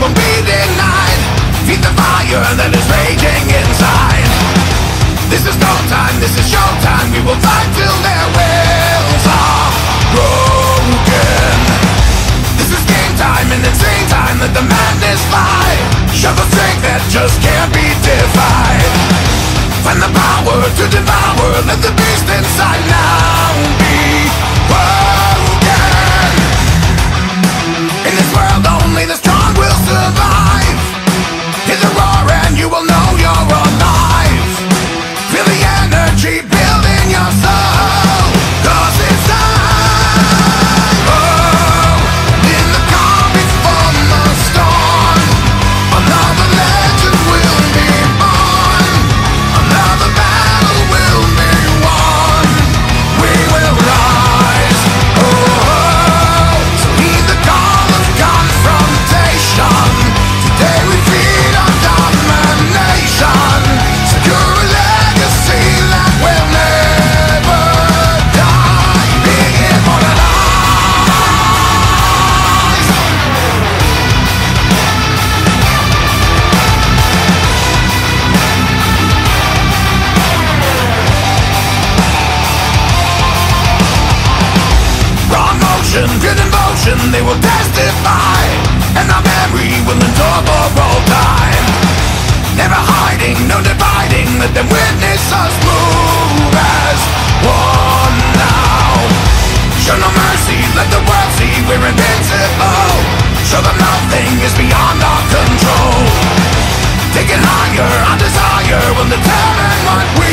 won't be denied. Feed the fire that is raging inside. This is no time, this is showtime We will fight till their wills are broken. This is game time and insane time Let the madness fly Show the strength that just can't be defied good they will testify And will endure for all time. Never hiding, no dividing, let them witness us move as one now. Show no mercy, let the world see we're invincible. Show them nothing is beyond our control. Take it higher, our desire will determine what we